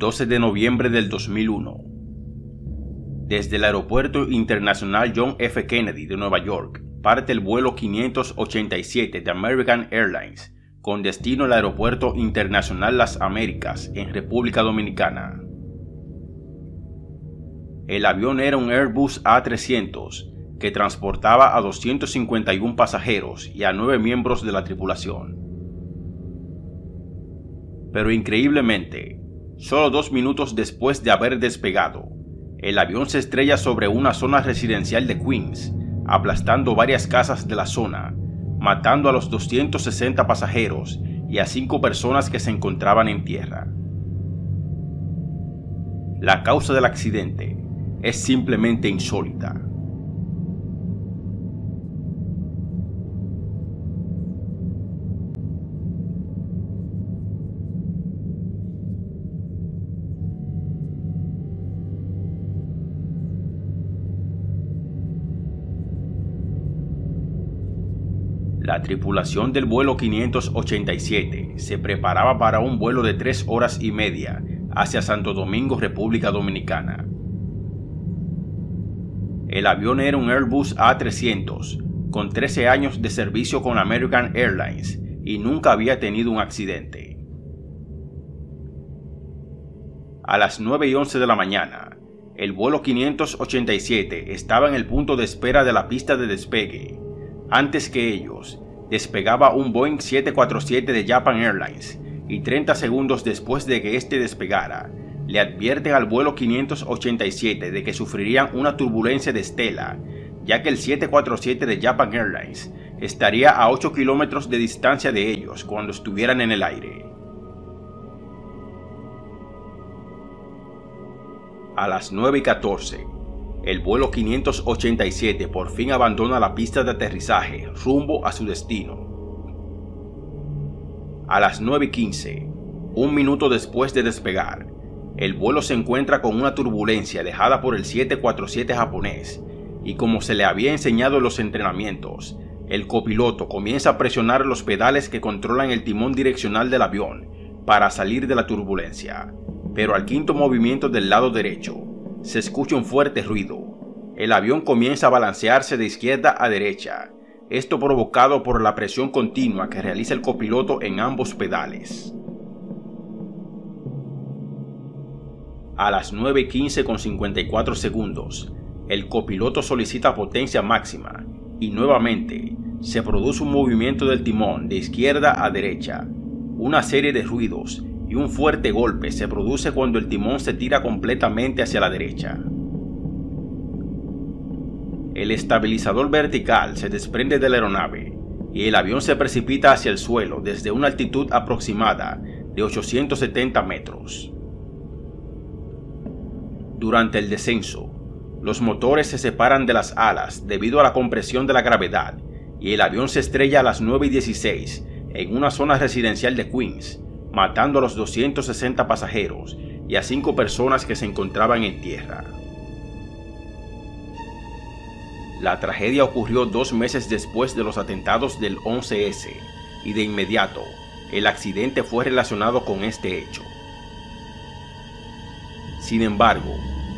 12 de noviembre del 2001. Desde el Aeropuerto Internacional John F. Kennedy de Nueva York, parte el vuelo 587 de American Airlines con destino al Aeropuerto Internacional Las Américas en República Dominicana. El avión era un Airbus A300 que transportaba a 251 pasajeros y a 9 miembros de la tripulación. Pero increíblemente, Solo dos minutos después de haber despegado, el avión se estrella sobre una zona residencial de Queens, aplastando varias casas de la zona, matando a los 260 pasajeros y a cinco personas que se encontraban en tierra. La causa del accidente es simplemente insólita. La tripulación del vuelo 587 se preparaba para un vuelo de tres horas y media hacia Santo Domingo, República Dominicana. El avión era un Airbus A300 con 13 años de servicio con American Airlines y nunca había tenido un accidente. A las 9 y 11 de la mañana, el vuelo 587 estaba en el punto de espera de la pista de despegue antes que ellos, despegaba un Boeing 747 de Japan Airlines y 30 segundos después de que éste despegara, le advierten al vuelo 587 de que sufrirían una turbulencia de estela, ya que el 747 de Japan Airlines estaría a 8 kilómetros de distancia de ellos cuando estuvieran en el aire. A las 9 y 14, el vuelo 587 por fin abandona la pista de aterrizaje rumbo a su destino. A las 9.15, un minuto después de despegar, el vuelo se encuentra con una turbulencia dejada por el 747 japonés y como se le había enseñado en los entrenamientos, el copiloto comienza a presionar los pedales que controlan el timón direccional del avión para salir de la turbulencia. Pero al quinto movimiento del lado derecho, se escucha un fuerte ruido. El avión comienza a balancearse de izquierda a derecha, esto provocado por la presión continua que realiza el copiloto en ambos pedales. A las 9.15 con 54 segundos, el copiloto solicita potencia máxima y nuevamente se produce un movimiento del timón de izquierda a derecha. Una serie de ruidos y un fuerte golpe se produce cuando el timón se tira completamente hacia la derecha. El estabilizador vertical se desprende de la aeronave y el avión se precipita hacia el suelo desde una altitud aproximada de 870 metros. Durante el descenso, los motores se separan de las alas debido a la compresión de la gravedad y el avión se estrella a las 9 y 16 en una zona residencial de Queens, matando a los 260 pasajeros y a 5 personas que se encontraban en tierra. La tragedia ocurrió dos meses después de los atentados del 11S y de inmediato el accidente fue relacionado con este hecho. Sin embargo,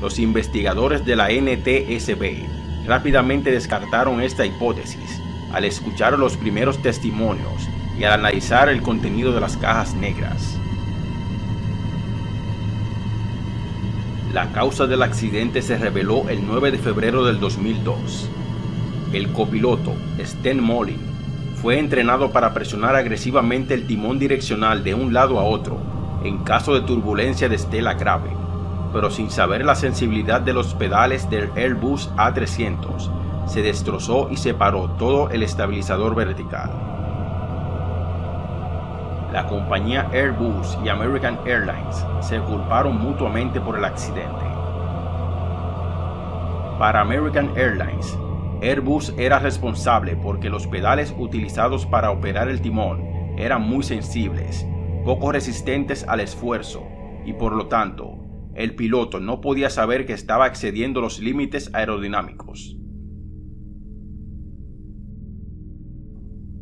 los investigadores de la NTSB rápidamente descartaron esta hipótesis al escuchar los primeros testimonios y al analizar el contenido de las cajas negras. La causa del accidente se reveló el 9 de febrero del 2002. El copiloto, Sten Molin, fue entrenado para presionar agresivamente el timón direccional de un lado a otro en caso de turbulencia de estela grave, pero sin saber la sensibilidad de los pedales del Airbus A300, se destrozó y separó todo el estabilizador vertical la compañía Airbus y American Airlines se culparon mutuamente por el accidente. Para American Airlines, Airbus era responsable porque los pedales utilizados para operar el timón eran muy sensibles, poco resistentes al esfuerzo y por lo tanto, el piloto no podía saber que estaba excediendo los límites aerodinámicos.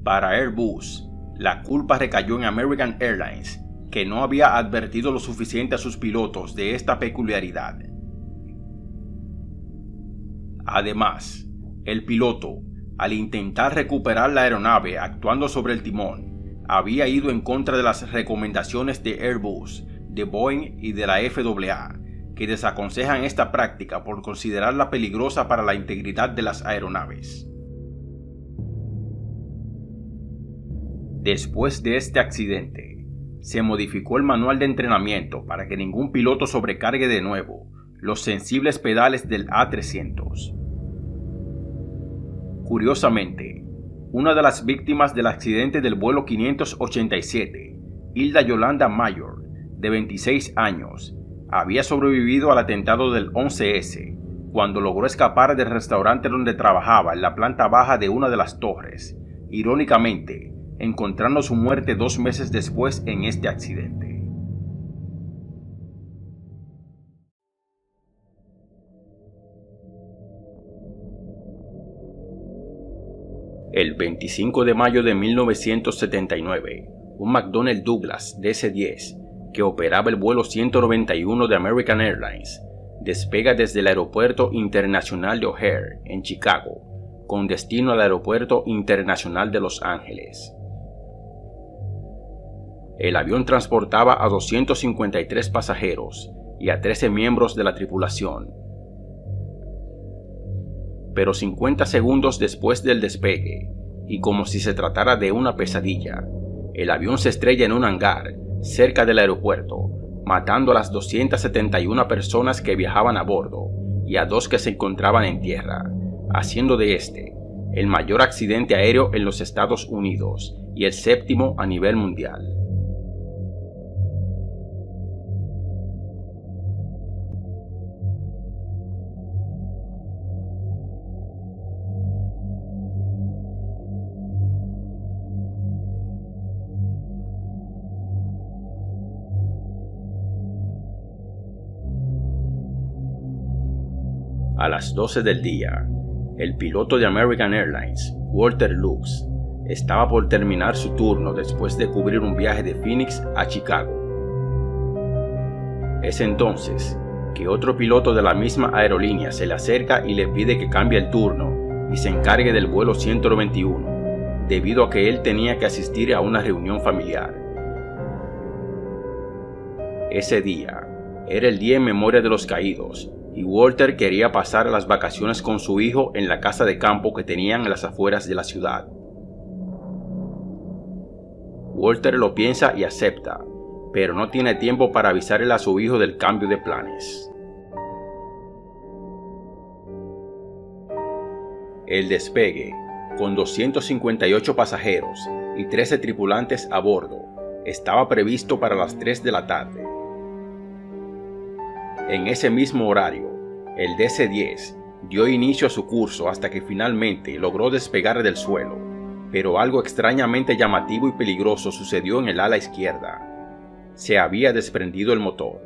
Para Airbus, la culpa recayó en American Airlines, que no había advertido lo suficiente a sus pilotos de esta peculiaridad. Además, el piloto, al intentar recuperar la aeronave actuando sobre el timón, había ido en contra de las recomendaciones de Airbus, de Boeing y de la FAA, que desaconsejan esta práctica por considerarla peligrosa para la integridad de las aeronaves. Después de este accidente, se modificó el manual de entrenamiento para que ningún piloto sobrecargue de nuevo los sensibles pedales del A300. Curiosamente, una de las víctimas del accidente del vuelo 587, Hilda Yolanda Mayor, de 26 años, había sobrevivido al atentado del 11S cuando logró escapar del restaurante donde trabajaba en la planta baja de una de las torres, irónicamente, encontrando su muerte dos meses después en este accidente. El 25 de mayo de 1979, un McDonnell Douglas DC-10 que operaba el vuelo 191 de American Airlines despega desde el Aeropuerto Internacional de O'Hare en Chicago con destino al Aeropuerto Internacional de Los Ángeles. El avión transportaba a 253 pasajeros y a 13 miembros de la tripulación. Pero 50 segundos después del despegue, y como si se tratara de una pesadilla, el avión se estrella en un hangar cerca del aeropuerto, matando a las 271 personas que viajaban a bordo y a dos que se encontraban en tierra, haciendo de este el mayor accidente aéreo en los Estados Unidos y el séptimo a nivel mundial. A las 12 del día, el piloto de American Airlines, Walter Lux, estaba por terminar su turno después de cubrir un viaje de Phoenix a Chicago. Es entonces que otro piloto de la misma aerolínea se le acerca y le pide que cambie el turno y se encargue del vuelo 191, debido a que él tenía que asistir a una reunión familiar. Ese día era el día en memoria de los caídos y Walter quería pasar las vacaciones con su hijo en la casa de campo que tenían en las afueras de la ciudad. Walter lo piensa y acepta, pero no tiene tiempo para avisarle a su hijo del cambio de planes. El despegue, con 258 pasajeros y 13 tripulantes a bordo, estaba previsto para las 3 de la tarde. En ese mismo horario, el DC-10 dio inicio a su curso hasta que finalmente logró despegar del suelo, pero algo extrañamente llamativo y peligroso sucedió en el ala izquierda. Se había desprendido el motor.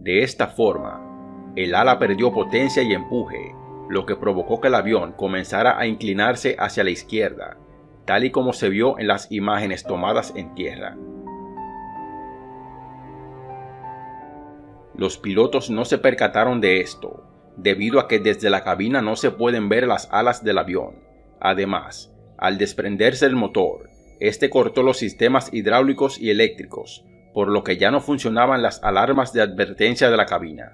De esta forma, el ala perdió potencia y empuje, lo que provocó que el avión comenzara a inclinarse hacia la izquierda, tal y como se vio en las imágenes tomadas en tierra. Los pilotos no se percataron de esto, debido a que desde la cabina no se pueden ver las alas del avión. Además, al desprenderse el motor, este cortó los sistemas hidráulicos y eléctricos, por lo que ya no funcionaban las alarmas de advertencia de la cabina.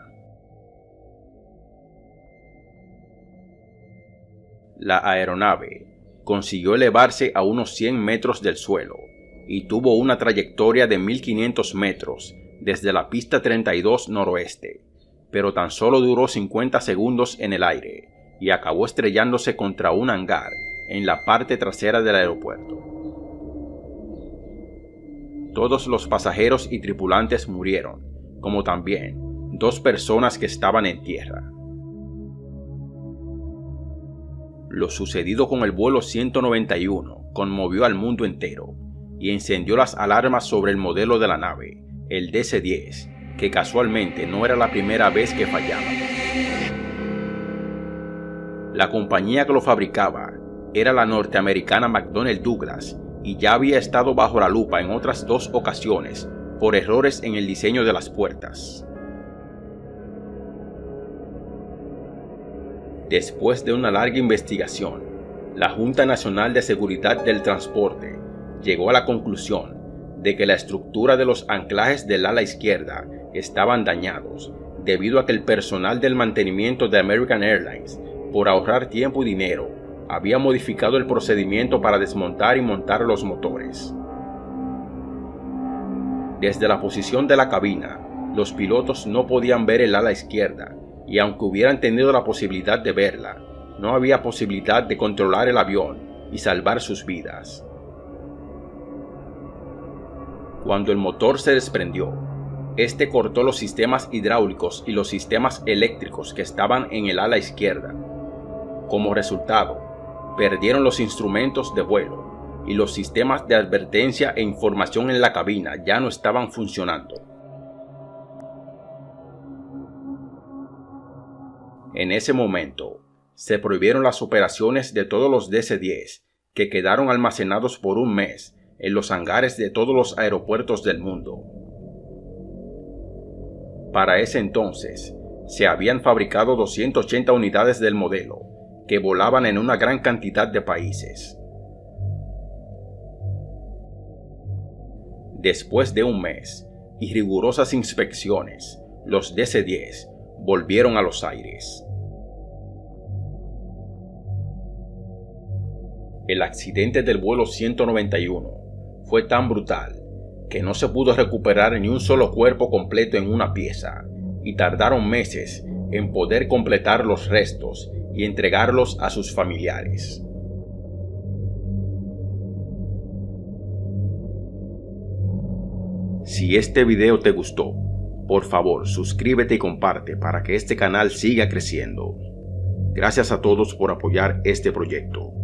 La aeronave consiguió elevarse a unos 100 metros del suelo y tuvo una trayectoria de 1500 metros desde la pista 32 noroeste, pero tan solo duró 50 segundos en el aire y acabó estrellándose contra un hangar en la parte trasera del aeropuerto. Todos los pasajeros y tripulantes murieron, como también dos personas que estaban en tierra. Lo sucedido con el vuelo 191 conmovió al mundo entero y encendió las alarmas sobre el modelo de la nave, el DC-10, que casualmente no era la primera vez que fallaba. La compañía que lo fabricaba era la norteamericana McDonnell Douglas y ya había estado bajo la lupa en otras dos ocasiones por errores en el diseño de las puertas. Después de una larga investigación, la Junta Nacional de Seguridad del Transporte llegó a la conclusión de que la estructura de los anclajes del ala izquierda estaban dañados debido a que el personal del mantenimiento de American Airlines, por ahorrar tiempo y dinero, había modificado el procedimiento para desmontar y montar los motores. Desde la posición de la cabina, los pilotos no podían ver el ala izquierda, y aunque hubieran tenido la posibilidad de verla, no había posibilidad de controlar el avión y salvar sus vidas. Cuando el motor se desprendió, este cortó los sistemas hidráulicos y los sistemas eléctricos que estaban en el ala izquierda. Como resultado, perdieron los instrumentos de vuelo y los sistemas de advertencia e información en la cabina ya no estaban funcionando. En ese momento, se prohibieron las operaciones de todos los DC-10 que quedaron almacenados por un mes en los hangares de todos los aeropuertos del mundo. Para ese entonces, se habían fabricado 280 unidades del modelo, que volaban en una gran cantidad de países. Después de un mes y rigurosas inspecciones, los DC-10 volvieron a los aires. El accidente del vuelo 191 fue tan brutal que no se pudo recuperar ni un solo cuerpo completo en una pieza, y tardaron meses en poder completar los restos y entregarlos a sus familiares. Si este video te gustó, por favor suscríbete y comparte para que este canal siga creciendo. Gracias a todos por apoyar este proyecto.